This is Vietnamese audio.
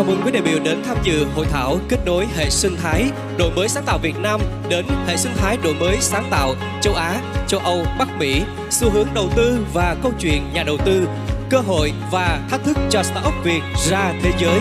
chào mừng quý đại biểu đến tham dự hội thảo kết nối hệ sinh thái đổi mới sáng tạo Việt Nam đến hệ sinh thái đổi mới sáng tạo châu Á, châu Âu, Bắc Mỹ, xu hướng đầu tư và câu chuyện nhà đầu tư, cơ hội và thách thức cho startup Việt ra thế giới.